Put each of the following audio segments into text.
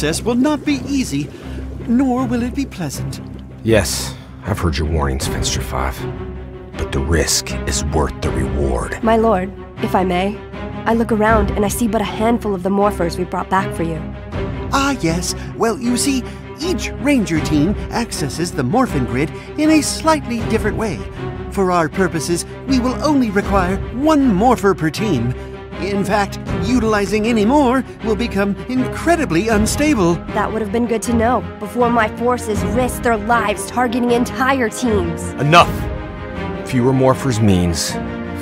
process will not be easy, nor will it be pleasant. Yes, I've heard your warnings, Finster 5. But the risk is worth the reward. My lord, if I may, I look around and I see but a handful of the morphers we brought back for you. Ah, yes. Well, you see, each ranger team accesses the morphin grid in a slightly different way. For our purposes, we will only require one morpher per team. In fact, utilizing any more will become incredibly unstable. That would have been good to know before my forces risked their lives targeting entire teams. Enough! Fewer morphers means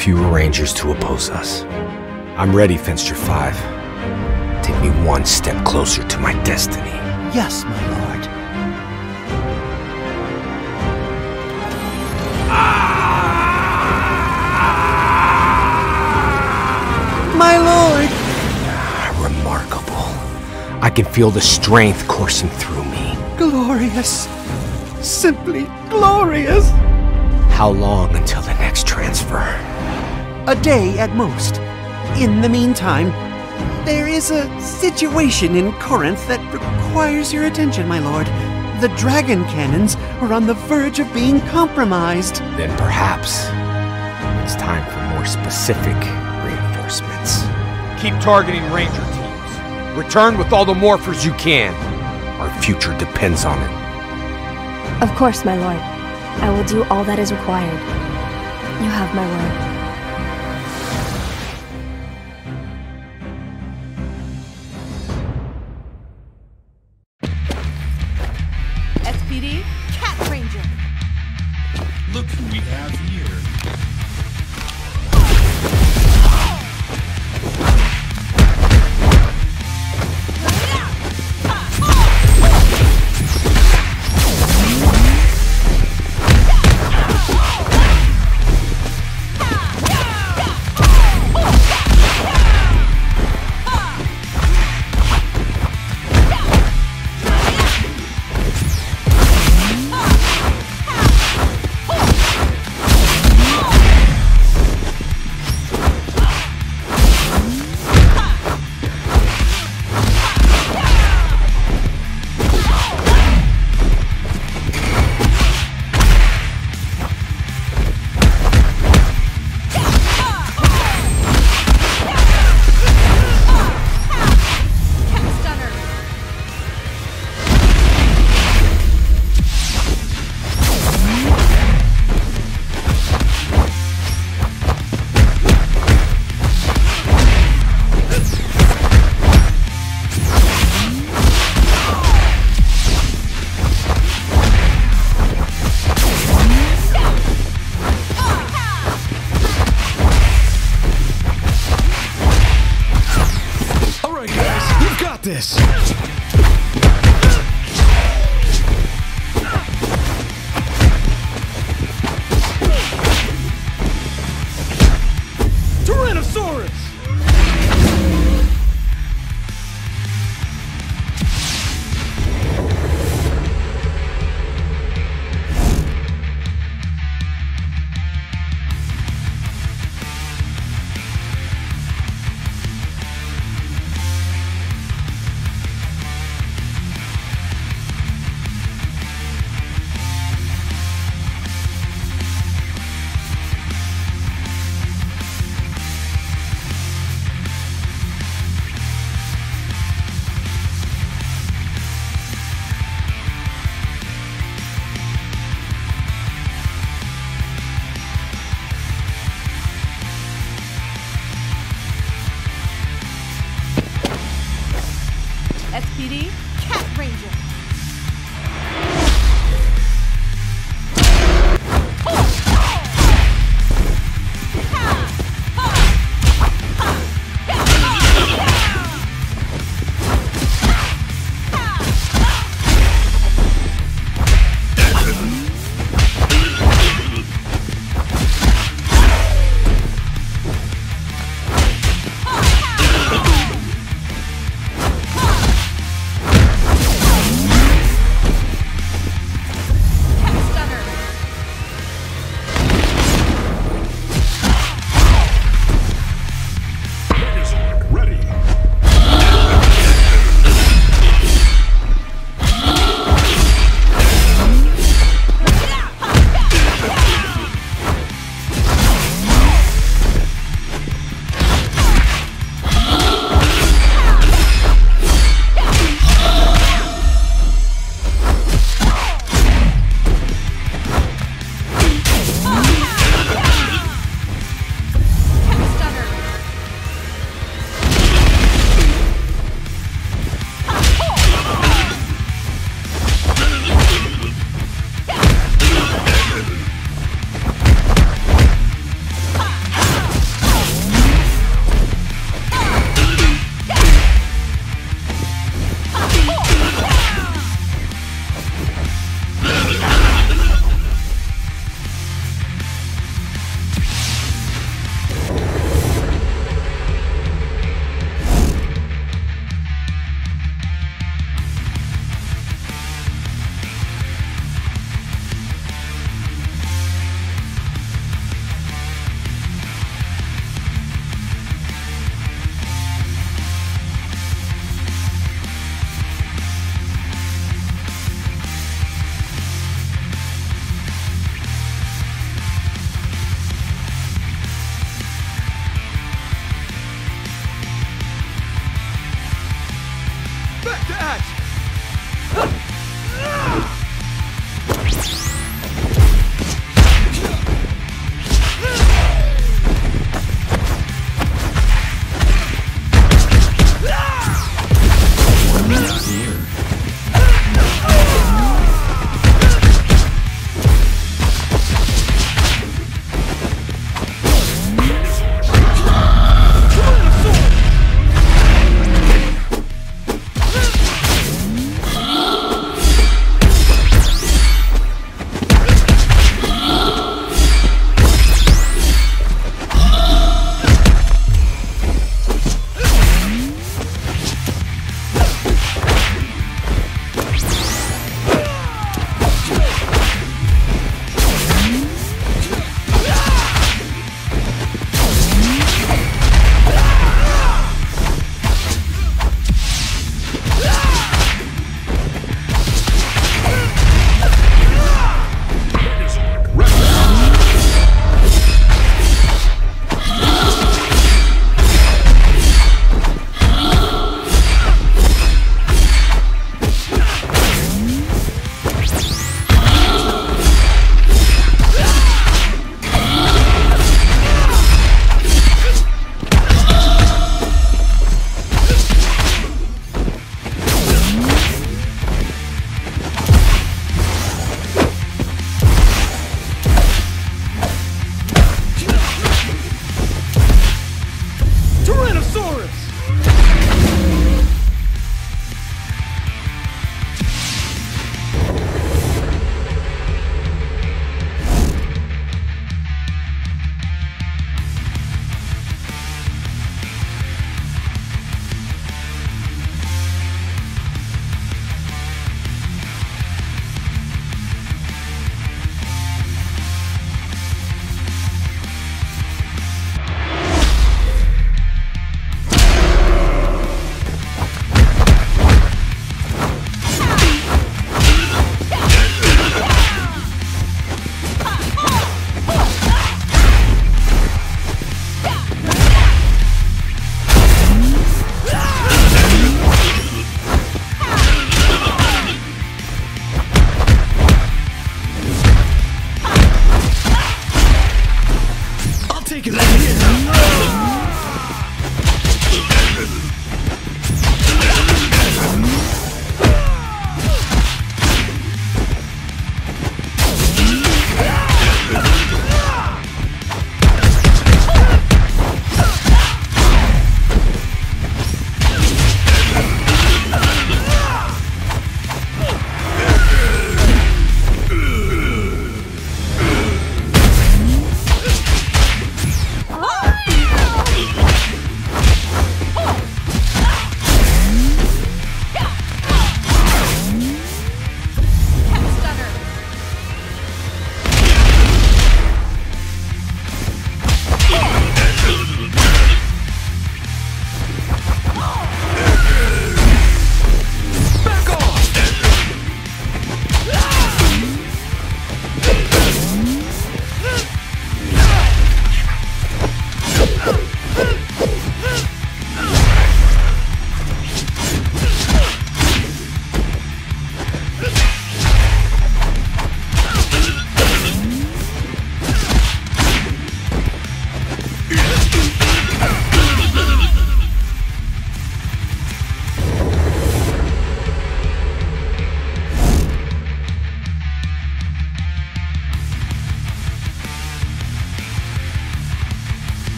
fewer rangers to oppose us. I'm ready, Finster 5. Take me one step closer to my destiny. Yes, my lord. My lord! Ah, remarkable. I can feel the strength coursing through me. Glorious. Simply glorious. How long until the next transfer? A day at most. In the meantime, there is a situation in Corinth that requires your attention, my lord. The dragon cannons are on the verge of being compromised. Then perhaps it's time for more specific Keep targeting ranger teams. Return with all the morphers you can. Our future depends on it. Of course, my lord. I will do all that is required. You have my word. Tyrannosaurus!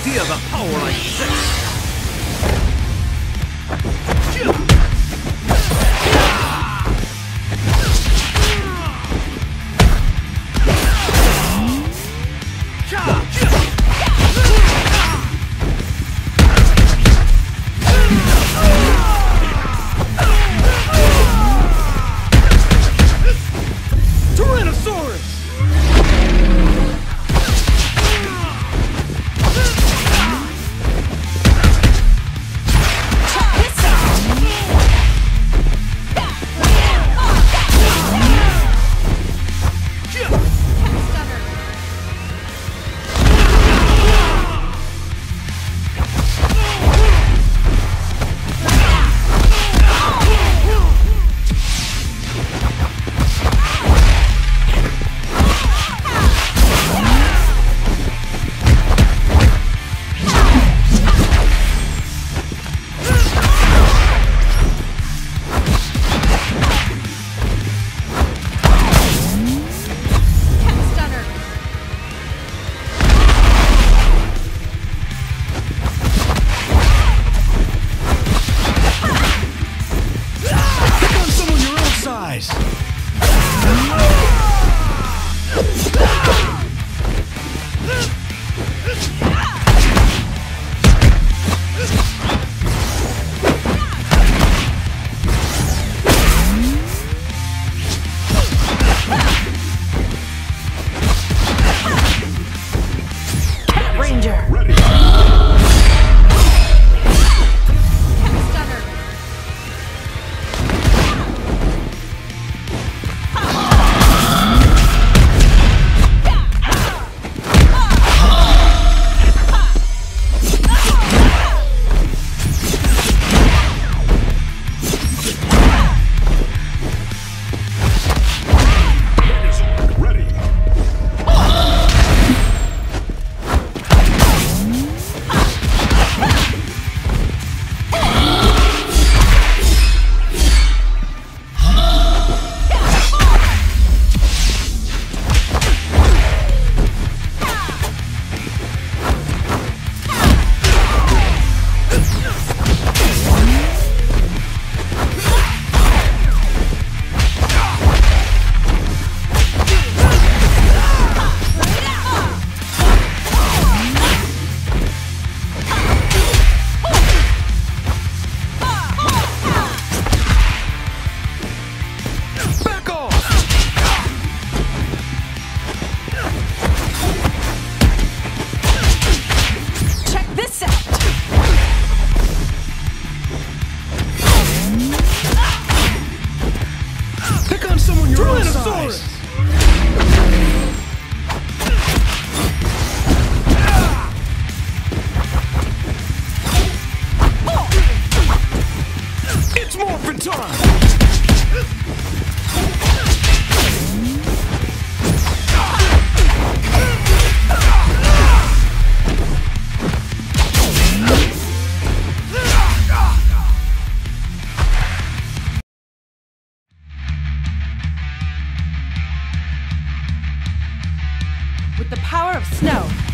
Idea the With the power of snow.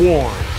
Warned.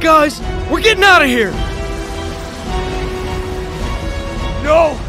Guys! We're getting out of here! No!